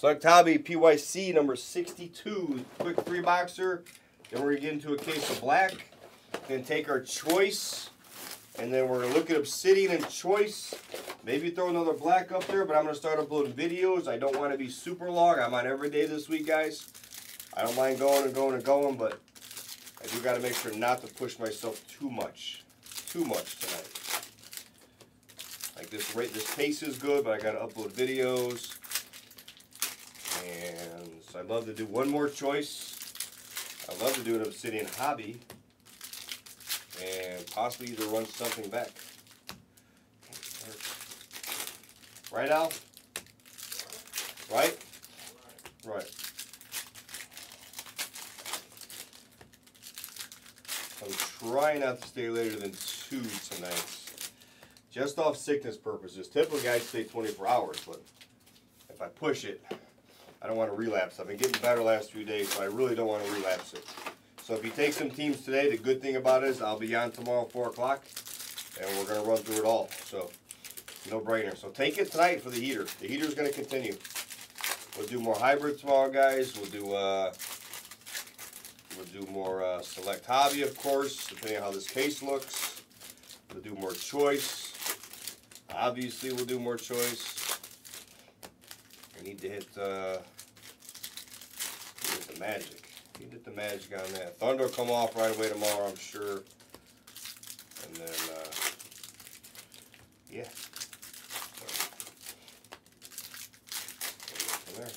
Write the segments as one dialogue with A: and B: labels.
A: Select Hobby PYC number 62. Quick three boxer. Then we're going to get into a case of black. Then take our choice. And then we're going to look at Obsidian and choice. Maybe throw another black up there, but I'm going to start uploading videos. I don't want to be super long. I'm on every day this week, guys. I don't mind going and going and going, but I do got to make sure not to push myself too much. Too much tonight. Like this rate, this pace is good, but I got to upload videos. And so I'd love to do one more choice. I'd love to do an Obsidian hobby. And possibly either run something back. Right, Al? Right? Right. I'm trying not to stay later than 2 tonight. Just off sickness purposes. Typically I stay 24 hours, but if I push it, I don't want to relapse. I've been getting better last few days, so I really don't want to relapse it. So if you take some teams today, the good thing about it is I'll be on tomorrow 4 o'clock, and we're going to run through it all. So no brainer. So take it tonight for the heater. The heater's going to continue. We'll do more hybrid tomorrow, guys. We'll do uh, we'll do more uh, select hobby, of course, depending on how this case looks. We'll do more choice. Obviously, we'll do more choice. I need to hit, uh, hit the magic. Need to hit the magic on that. Thunder will come off right away tomorrow, I'm sure. And then, uh, yeah. There.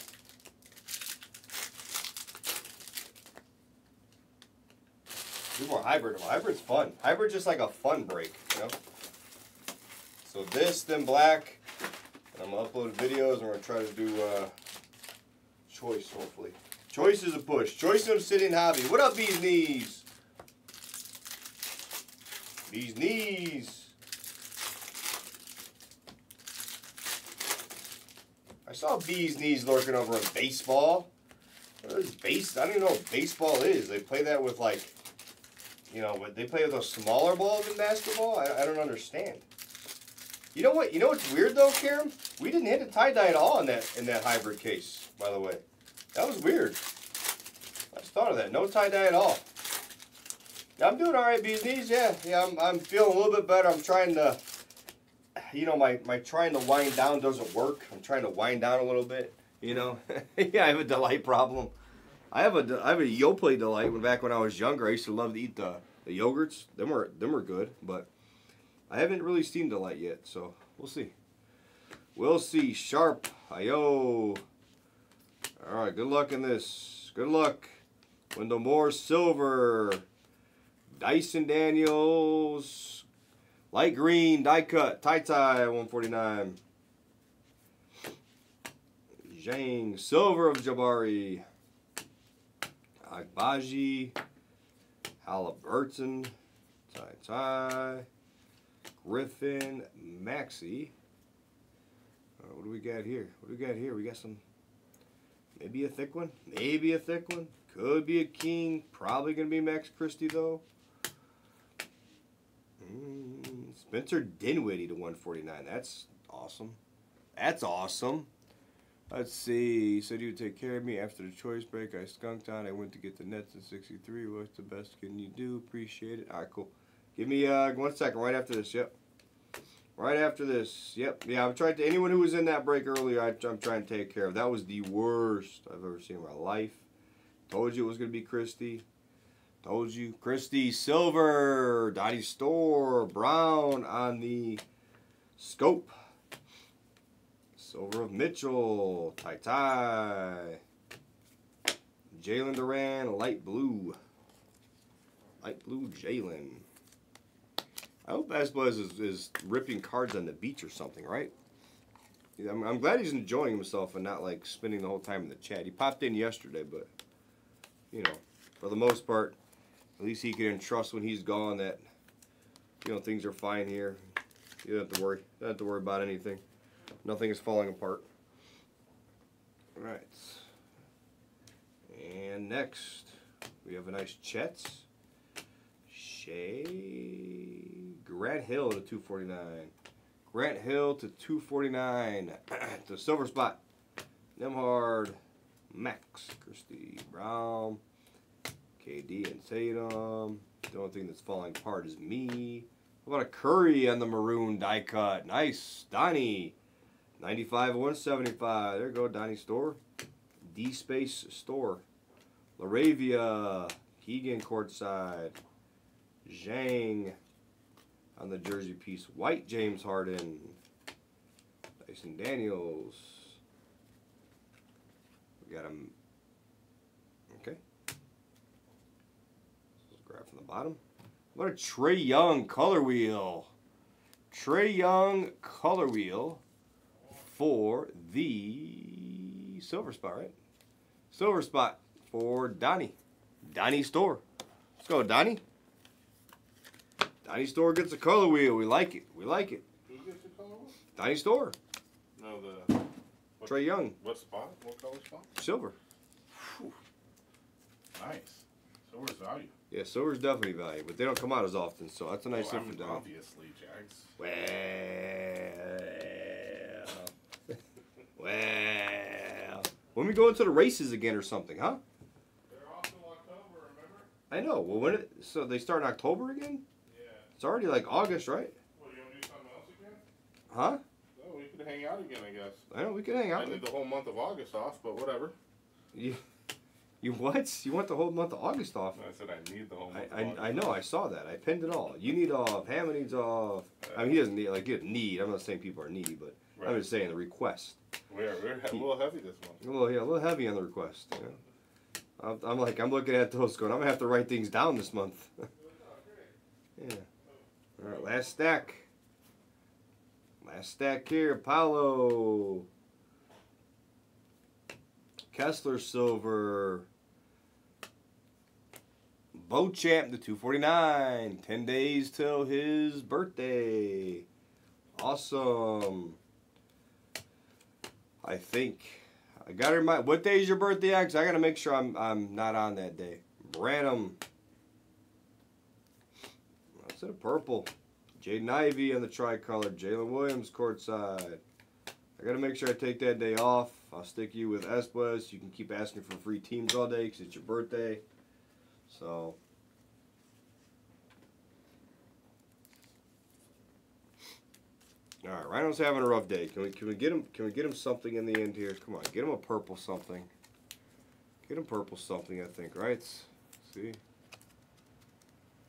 A: Do more hybrid. Hybrid's fun. Hybrid's just like a fun break, you know? So this, then black, I'm gonna upload videos and we're gonna try to do uh, choice hopefully. Choice is a push. Choice of sitting hobby. What up, bees knees? Bees knees. I saw bees knees lurking over in baseball. What is base? I don't even know what baseball is. They play that with like, you know, they play with those smaller balls in basketball. I, I don't understand. You know what? You know what's weird though, Karen? We didn't hit a tie dye at all in that in that hybrid case. By the way, that was weird. I just thought of that. No tie dye at all. I'm doing all right, bees knees. Yeah, yeah. I'm I'm feeling a little bit better. I'm trying to, you know, my my trying to wind down doesn't work. I'm trying to wind down a little bit. You know, yeah, I have a delight problem. I have a I have a Yoplait delight. When back when I was younger, I used to love to eat the the yogurts. Them were them were good, but I haven't really seen the light yet, so we'll see. We'll see. Sharp. Ayo. All right, good luck in this. Good luck. Wendell Moore, silver. Dyson Daniels, light green, die cut, tie tie, 149. Zhang, silver of Jabari. Agbaji, Halliburton, tie tie. Griffin, Maxi. Uh, what do we got here? What do we got here? We got some, maybe a thick one, maybe a thick one. Could be a king. Probably going to be Max Christie, though. Mm, Spencer Dinwiddie to 149. That's awesome. That's awesome. Let's see. He said he would take care of me after the choice break. I skunked on. I went to get the Nets in 63. What's the best can you do? Appreciate it. All right, cool. Give me uh, one second. Right after this. Yep. Right after this. Yep. Yeah, I'm trying to. Anyone who was in that break earlier, I, I'm trying to take care of. That was the worst I've ever seen in my life. Told you it was going to be Christie. Told you. Christie Silver, Dottie Store, Brown on the scope. Silver of Mitchell, Tai Tai. Jalen Duren, light blue. Light blue Jalen. I hope basketball is, is, ripping cards on the beach or something, right? I'm, I'm glad he's enjoying himself and not like spending the whole time in the chat. He popped in yesterday, but you know, for the most part, at least he can entrust when he's gone that you know things are fine here. You don't have to worry. You don't have to worry about anything. Nothing is falling apart. All right. And next, we have a nice Chet's. Shea Grant Hill to 249. Grant Hill to 249. the silver spot. Nembhard, Max, Christie, Brown, KD and Tatum. The only thing that's falling apart is me. How about a Curry on the maroon die cut? Nice. Donnie. 95 175. There you go, Donnie Store. D Space Store. Laravia. Keegan courtside. Zhang on the jersey piece. White James Harden. Dyson Daniels. We got him. Okay. Let's grab from the bottom. What a Trae Young color wheel. Trae Young color wheel for the silver spot, right? Silver spot for Donnie. Donnie Store. Let's go, Donnie. Donnie Store gets a color wheel. We like it. We like it.
B: Who gets the color?
A: Donnie Store.
B: No, the What-
A: Trae Young.
B: what spot? What color spot?
A: Silver.
B: Nice. So where's value?
A: Yeah, silver's definitely value, but they don't come out as often, so that's a nice thing for Donnie.
B: obviously Jags.
A: Well, well. When we go into the races again or something, huh?
B: They're off till October, remember?
A: I know. Well, when it, so they start in October again?
B: Yeah.
A: It's already like August, right?
B: Well, you want to do something else again?
A: Huh?
B: No, we could hang out again, I guess.
A: I know we could hang out.
B: I did the whole month of August off, but whatever.
A: You, you what? You want the whole month of August off?
B: I said I need the whole month
A: I, I, I know. I saw that. I pinned it all. You need off. Hammond needs off. I mean, he doesn't need like doesn't need. I'm not saying people are needy, but I'm just saying the request.
B: We're, we're a little heavy this month.
A: A little, yeah, a little heavy on the request. You know? I'm, I'm like, I'm looking at those going, I'm gonna have to write things down this month. yeah. All right, last stack. Last stack here, Apollo. Kessler silver. Beauchamp the 249. 10 days till his birthday. Awesome. I think I got to remind. What day is your birthday? Cause I got to make sure I'm I'm not on that day. Branham. That's in a purple. Jaden Ivey on the tricolor. Jalen Williams courtside. I got to make sure I take that day off. I'll stick you with Espas. You can keep asking for free teams all day because it's your birthday. So. All right, Rhino's having a rough day. Can we can we get him can we get him something in the end here? Come on, get him a purple something. Get him purple something, I think, right? See?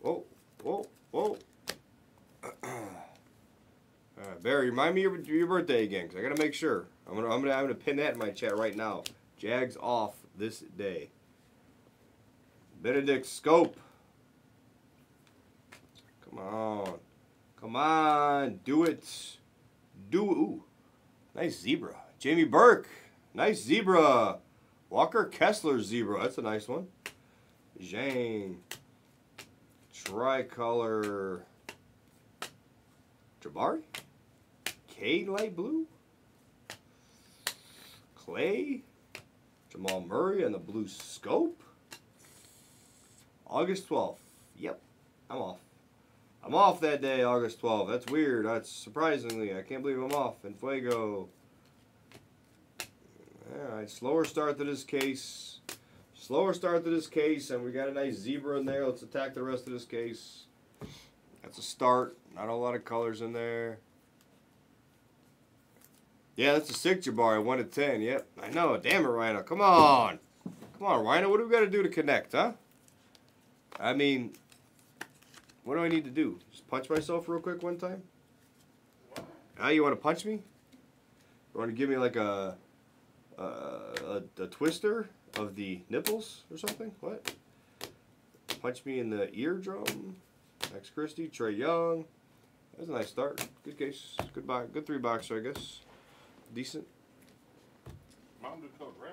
A: Whoa, whoa, whoa. Right, Barry, remind me of your birthday again, cause I gotta make sure. I'm gonna I'm gonna I'm gonna pin that in my chat right now. Jags off this day. Bennedict Scope. Come on. Come on. Do it. Do ooh. Nice zebra. Jamie Burke. Nice zebra. Walker Kessler zebra. That's a nice one. Zhang. Tricolor. Jabari. Cade light blue. Clay. Jamal Murray on the blue scope. August 12th. Yep. I'm off. I'm off that day, August 12th. That's weird. That's surprisingly. I can't believe I'm off. And Fuego. Alright, slower start to this case. Slower start to this case, and we got a nice zebra in there. Let's attack the rest of this case. That's a start. Not a lot of colors in there. Yeah, that's a sick Jabari. 1 to 10. Yep. I know. Damn it, Rhino. Come on. Come on, Rhino. What do we got to do to connect, huh? I mean, what do I need to do? Just punch myself real quick one time? Ah, you want to punch me? You want to give me like a, a, a, a twister of the nipples or something? What? Punch me in the eardrum? Max Christie, Trae Young. That's a nice start. Good case. Good box. Good three boxer, I guess. Decent.
B: Mountain Dew Code Red.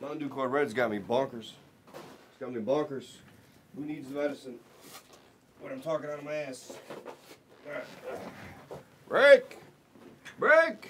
A: Mountain Dew Code Red's got me bonkers. It's got me bonkers. Who needs the medicine? When I'm talking out of my ass. Break! Break!